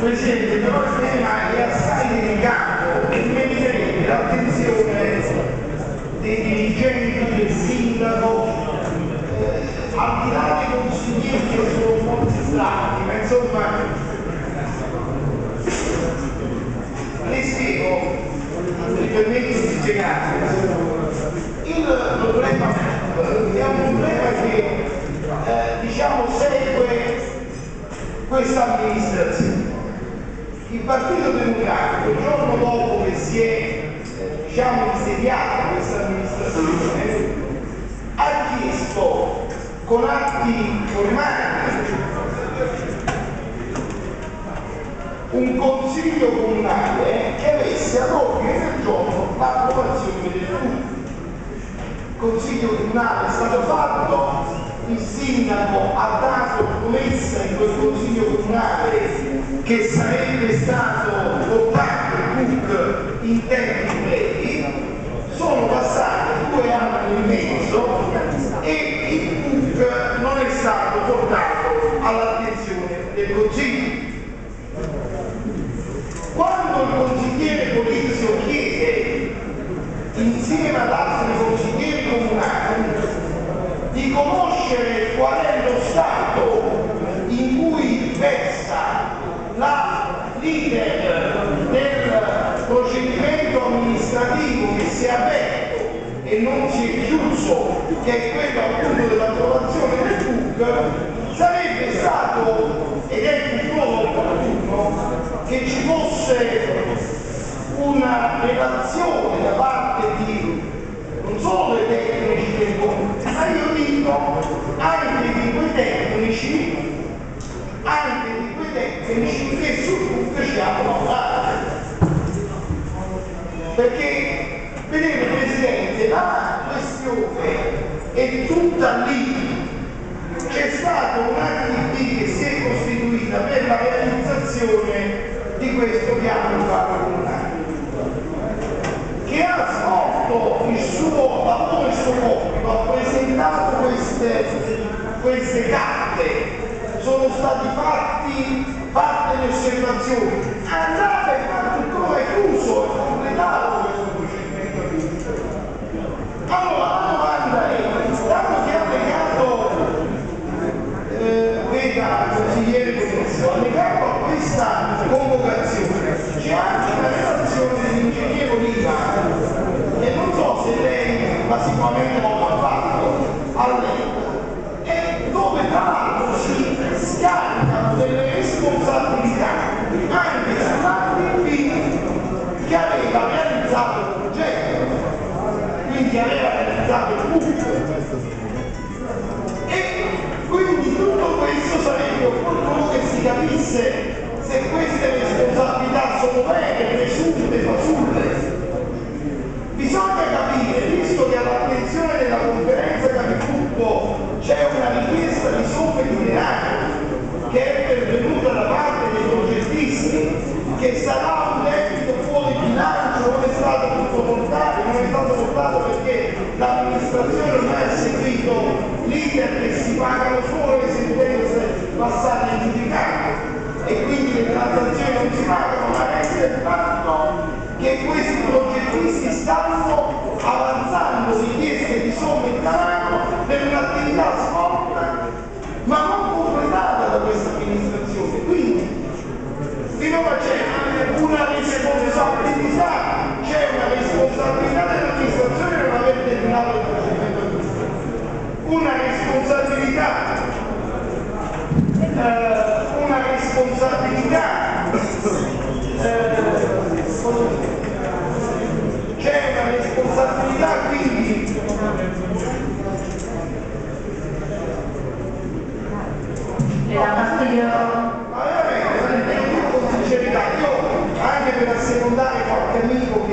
Presidente, però il tema è assai delicato e meriterebbe l'attenzione dei dirigenti del sindaco, eh, al di là diciamo, insediata questa amministrazione, ha chiesto con atti formali un consiglio comunale che avesse ad ordine del giorno l'approvazione del tutto. Il consiglio comunale è stato fatto, il sindaco ha dato promessa in quel consiglio comunale che sarebbe stato votato il PUC in tempi brevi, sono passati due anni e mezzo e il PUC non è stato portato all'attenzione del consiglio. Quando il consigliere Polizio chiede, insieme ad altri consiglieri comunali, di conoscere qual è lo stato in cui versa la leader e non si è chiuso, che è quello appunto dell'approvazione del PUC, sarebbe stato, ed è tuttora opportuno, che ci fosse una relazione da parte di non solo dei tecnici del comune, ma io dico anche di quei tecnici, anche di quei tecnici che sul PUC ci hanno lavorato. Perché, vedete la questione è tutta lì. C'è stato un ATP che si è costituita per la realizzazione di questo piano urbano comunale che ha svolto il suo lavoro, il suo compito, ha presentato queste, queste carte, sono stati fatti, fatte le osservazioni, andate questa convocazione, c'è anche una relazione dell'ingegnere Oliva, che non so se lei, ma sicuramente non l'ha fatto, a lei, e dove tra l'altro si scaricano delle responsabilità anche sull'ATP che aveva realizzato il progetto, quindi aveva realizzato il pubblico. E quindi tutto questo sarebbe opportuno che si capisse sono vere, presunte, fasulle. Bisogna capire, visto che all'attenzione della conferenza capigruppo c'è una richiesta di somme di che è pervenuta da parte dei progettisti, che sarà un debito fuori bilancio, non è stato tutto portato, non è stato portato perché l'amministrazione non ha seguito l'iter che si pagano solo le sentenze passate in giudicato e quindi le transazioni non si pagano, che questi progettisti stanno avanzando richieste di somme di denaro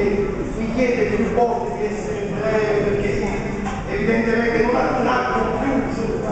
che mi chiede più volte di essere breve perché evidentemente non attraggo più su- anche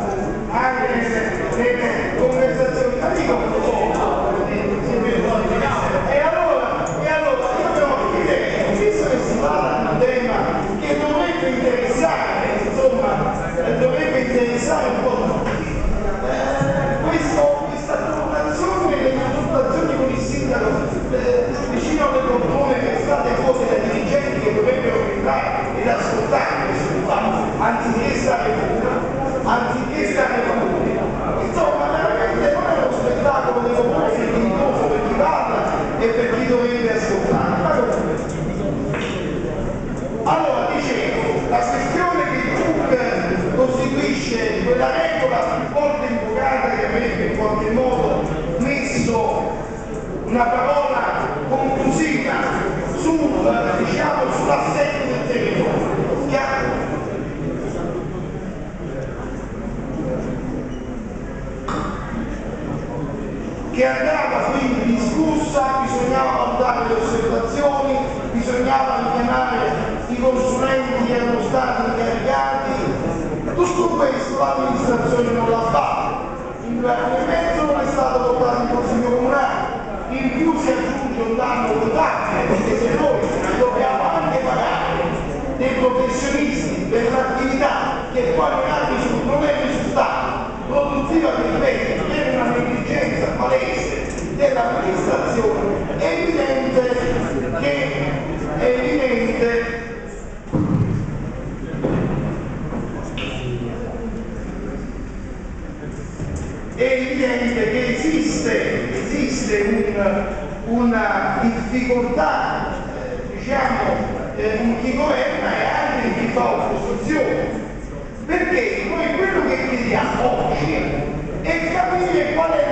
richiamare i consulenti che erano stati incaricati. Tutto questo l'amministrazione non l'ha fatto. In due anni e mezzo non è stato votato in Consiglio Comunale. In più si aggiunge un danno contabile, perché se noi dobbiamo anche pagare dei professionisti per l'attività che poi non ha risultato, non è risultata produttiva del bene per una negligenza palese dell'amministrazione, è evidente che è evidente è evidente che esiste, esiste un, una difficoltà eh, diciamo in chi governa e anche in chi fa opposizione. Perché? Noi quello che chiediamo oggi è capire qual è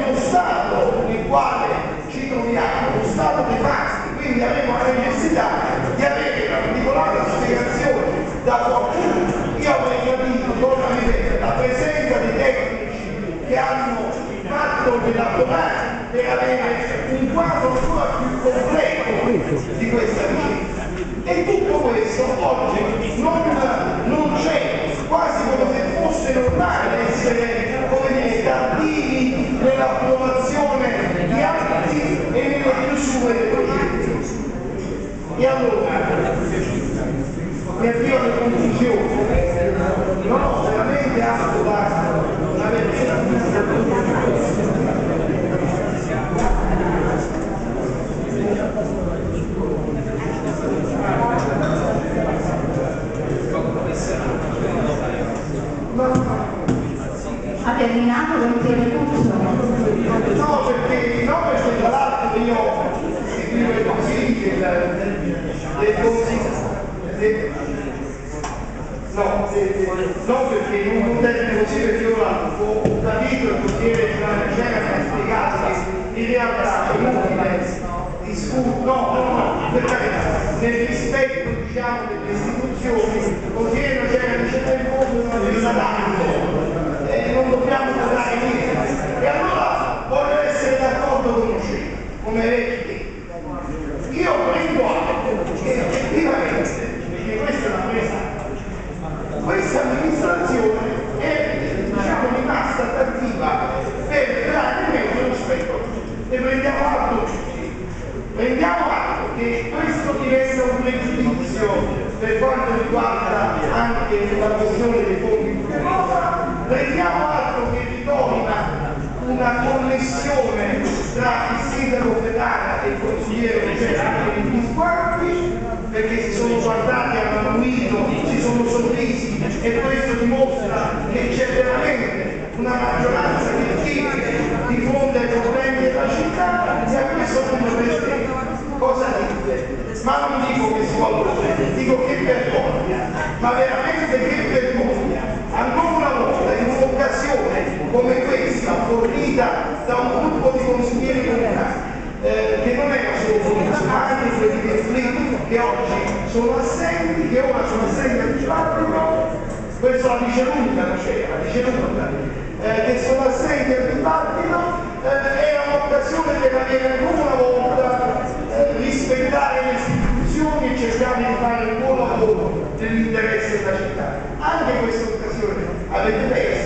fatto della domanda per avere un quadro ancora più completo Ha terminato l'ultimo corso? No, perché, no, perché tra l'altro io seguivo i consigli del, consiglio. no, del- no, perché in un contesto così perché io ho capito il consigliere generale Cera mi ha spiegato che in realtà è inutile discutere, no, tanto e non dobbiamo dare niente. E allora voglio essere d'accordo con uscire, come vedi. Io prendo atto che effettivamente, perché questa è una presa, questa amministrazione è diciamo, rimasta attiva per tre anni e mezzo rispetto. Ne prendiamo atto. Prendiamo atto che questo diventa un pregiudizio per quanto riguarda anche la questione dei fondi pubblici. Prendiamo atto che ritorna una connessione tra il sindaco Fedana e il consigliere generale degli sguardi perché si sono guardati, hanno annuito, si sono sorrisi e questo come questa fornita da un gruppo di consiglieri comunali eh, che non era solo fornita ma anche quelli FLI che oggi sono assenti, che ora sono assenti al dibattito, questo la dice lunga, non c'era, la dice lunga, eh, che sono assenti al dibattito, eh, era un'occasione per avere ancora una volta eh, rispettare le istituzioni e cercare di fare un buon lavoro nell'interesse della città. Anche questa occasione avete perso